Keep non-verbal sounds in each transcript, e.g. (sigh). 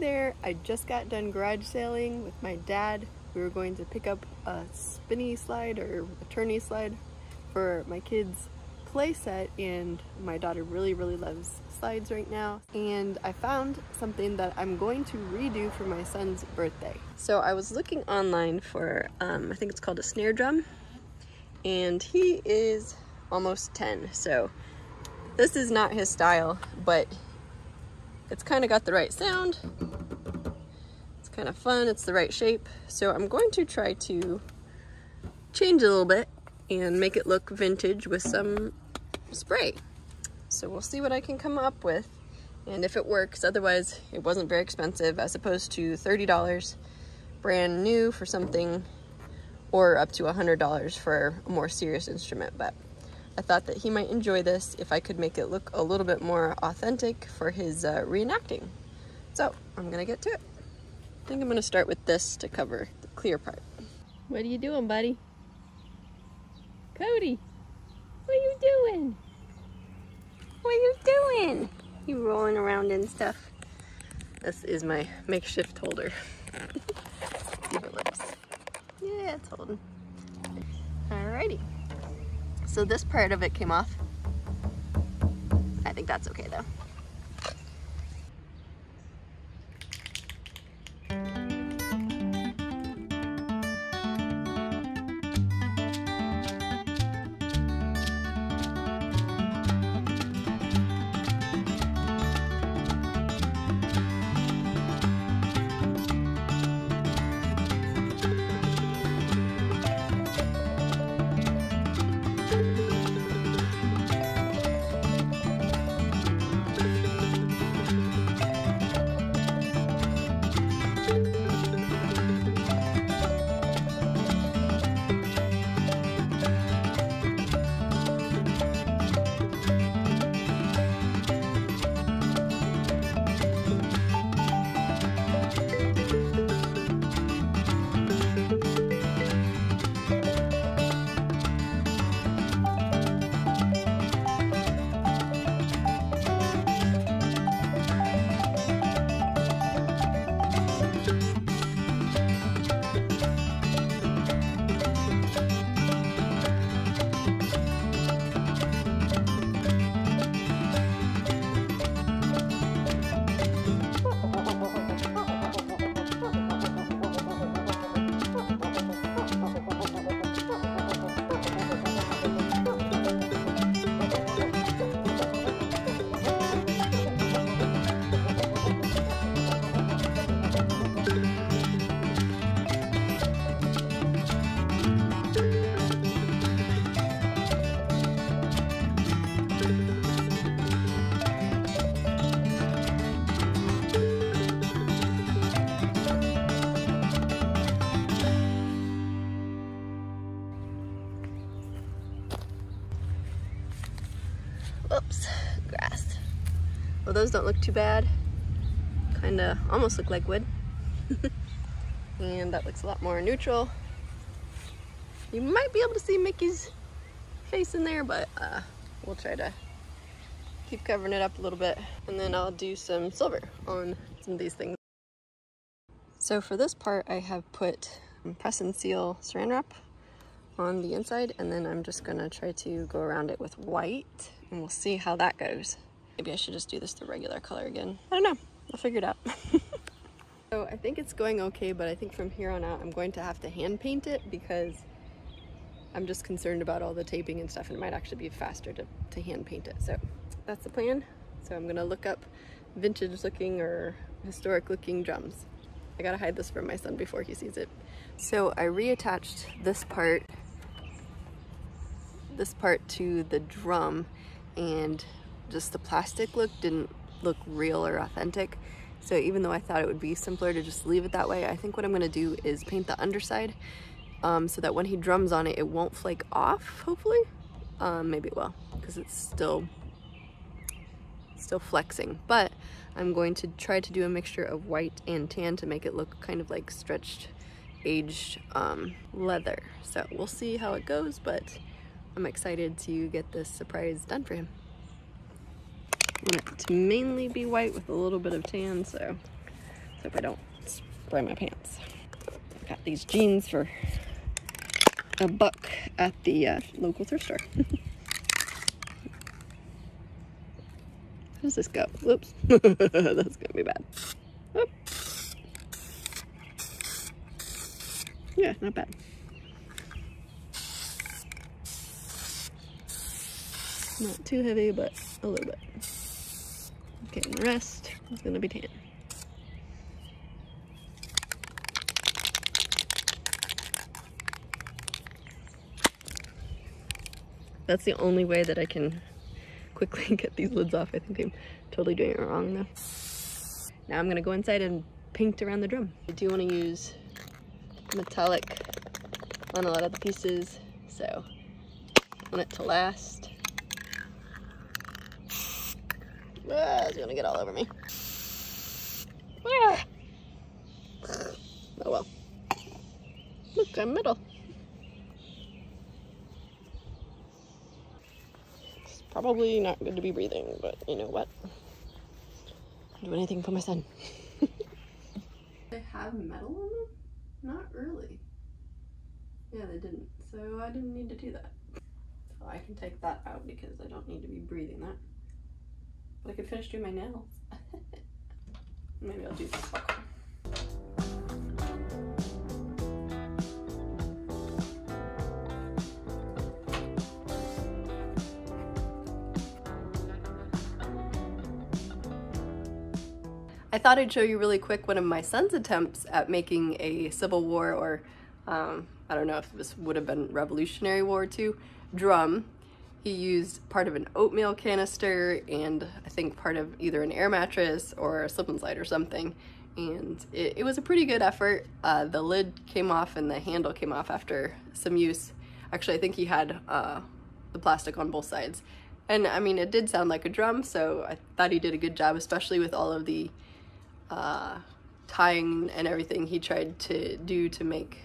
there, I just got done garage sailing with my dad. We were going to pick up a spinny slide or a tourney slide for my kids play set and my daughter really really loves slides right now and I found something that I'm going to redo for my son's birthday. So I was looking online for um, I think it's called a snare drum and he is almost 10 so this is not his style but it's kind of got the right sound kind of fun it's the right shape so I'm going to try to change a little bit and make it look vintage with some spray. So we'll see what I can come up with and if it works. Otherwise, it wasn't very expensive as opposed to $30 brand new for something or up to $100 for a more serious instrument. But I thought that he might enjoy this if I could make it look a little bit more authentic for his uh, reenacting. So I'm gonna get to it. I think I'm gonna start with this to cover the clear part. What are you doing, buddy? Cody, what are you doing? What are you doing? You rolling around and stuff. This is my makeshift holder. (laughs) See if it looks. Yeah, it's holding. Alrighty. So this part of it came off. I think that's okay though. Oops, grass. Well, those don't look too bad. Kind of almost look like wood. (laughs) and that looks a lot more neutral. You might be able to see Mickey's face in there, but uh, we'll try to keep covering it up a little bit. And then I'll do some silver on some of these things. So for this part, I have put press and seal saran wrap on the inside, and then I'm just gonna try to go around it with white and we'll see how that goes. Maybe I should just do this the regular color again. I don't know, I'll figure it out. (laughs) so I think it's going okay, but I think from here on out, I'm going to have to hand paint it because I'm just concerned about all the taping and stuff and it might actually be faster to, to hand paint it. So that's the plan. So I'm gonna look up vintage looking or historic looking drums. I gotta hide this from my son before he sees it. So I reattached this part this part to the drum and just the plastic look didn't look real or authentic. So even though I thought it would be simpler to just leave it that way, I think what I'm gonna do is paint the underside um, so that when he drums on it, it won't flake off, hopefully. Um, maybe it will, because it's still, still flexing. But I'm going to try to do a mixture of white and tan to make it look kind of like stretched, aged um, leather. So we'll see how it goes, but I'm excited to get this surprise done for him. I want it to mainly be white with a little bit of tan, so so if I don't spray my pants. I got these jeans for a buck at the uh, local thrift store. (laughs) How does this go? Whoops. (laughs) That's gonna be bad. Oop. Yeah, not bad. Not too heavy, but a little bit. Okay, and the rest is gonna be tan. That's the only way that I can quickly (laughs) get these lids off. I think I'm totally doing it wrong though. Now I'm gonna go inside and paint around the drum. I do wanna use metallic on a lot of the pieces, so I want it to last. Ah, it's gonna get all over me. Ah. Oh well. Look, I'm middle. It's probably not good to be breathing, but you know what? I'll do anything for my son. (laughs) they have metal on them? Not really. Yeah, they didn't. So I didn't need to do that. So I can take that out because I don't need to be breathing that. I could finish doing my nails. (laughs) Maybe I'll do this. I thought I'd show you really quick one of my son's attempts at making a Civil War or um, I don't know if this would have been Revolutionary War too, drum. He used part of an oatmeal canister and I think part of either an air mattress or a slip and slide or something. And it, it was a pretty good effort. Uh, the lid came off and the handle came off after some use. Actually, I think he had uh, the plastic on both sides. And I mean, it did sound like a drum, so I thought he did a good job, especially with all of the uh, tying and everything he tried to do to make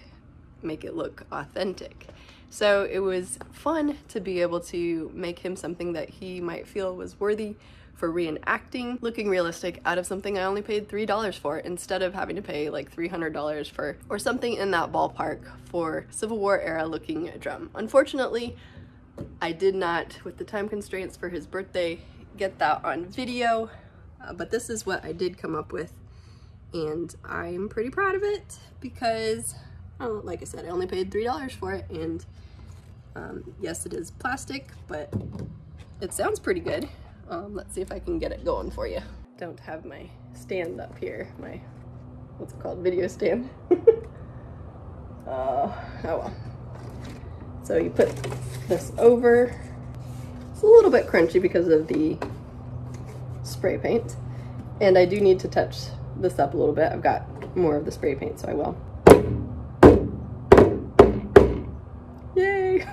make it look authentic. So it was fun to be able to make him something that he might feel was worthy for reenacting, looking realistic out of something I only paid $3 for instead of having to pay like $300 for, or something in that ballpark for Civil War era looking drum. Unfortunately, I did not, with the time constraints for his birthday, get that on video, uh, but this is what I did come up with and I'm pretty proud of it because, oh, like I said, I only paid $3 for it and um, yes, it is plastic, but it sounds pretty good. Um, let's see if I can get it going for you. Don't have my stand up here, my, what's it called, video stand. (laughs) uh, oh well. So you put this over. It's a little bit crunchy because of the spray paint. And I do need to touch this up a little bit. I've got more of the spray paint, so I will.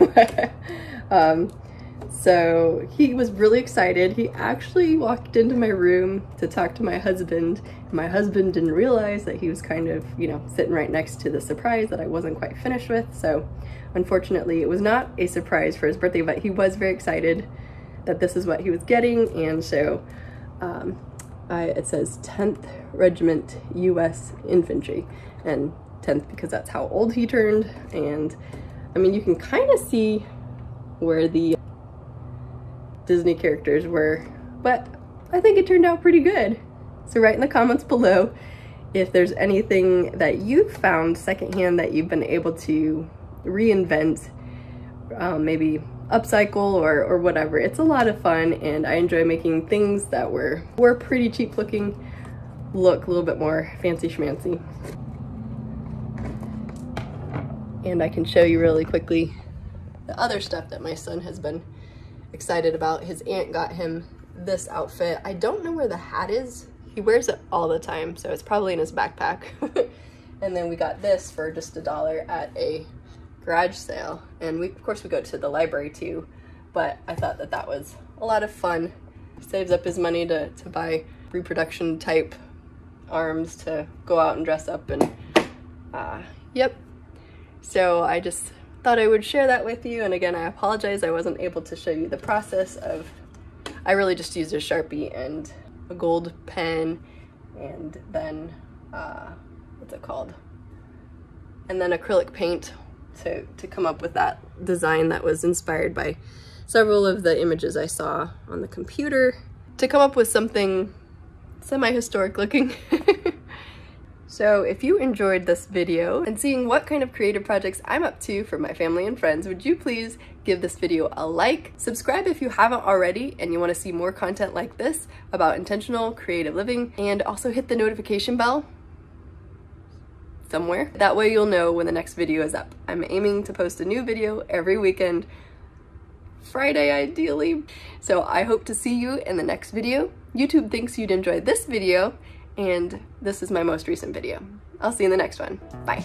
(laughs) um, so he was really excited. He actually walked into my room to talk to my husband. My husband didn't realize that he was kind of, you know, sitting right next to the surprise that I wasn't quite finished with. So unfortunately, it was not a surprise for his birthday, but he was very excited that this is what he was getting. And so um, I, it says 10th Regiment U.S. Infantry, and 10th because that's how old he turned. And I mean, you can kind of see where the Disney characters were, but I think it turned out pretty good. So write in the comments below if there's anything that you've found secondhand that you've been able to reinvent, um, maybe upcycle or, or whatever. It's a lot of fun and I enjoy making things that were, were pretty cheap looking look a little bit more fancy schmancy. And I can show you really quickly the other stuff that my son has been excited about. His aunt got him this outfit. I don't know where the hat is. He wears it all the time, so it's probably in his backpack. (laughs) and then we got this for just a dollar at a garage sale. And we, of course, we go to the library too, but I thought that that was a lot of fun. Saves up his money to, to buy reproduction type arms to go out and dress up and uh, yep. So I just thought I would share that with you. And again, I apologize I wasn't able to show you the process of, I really just used a Sharpie and a gold pen and then uh, what's it called? And then acrylic paint to, to come up with that design that was inspired by several of the images I saw on the computer to come up with something semi-historic looking. (laughs) so if you enjoyed this video and seeing what kind of creative projects I'm up to for my family and friends, would you please give this video a like, subscribe if you haven't already and you want to see more content like this about intentional creative living, and also hit the notification bell somewhere. That way you'll know when the next video is up. I'm aiming to post a new video every weekend, Friday ideally. So I hope to see you in the next video. YouTube thinks you'd enjoy this video, and this is my most recent video. I'll see you in the next one. Bye.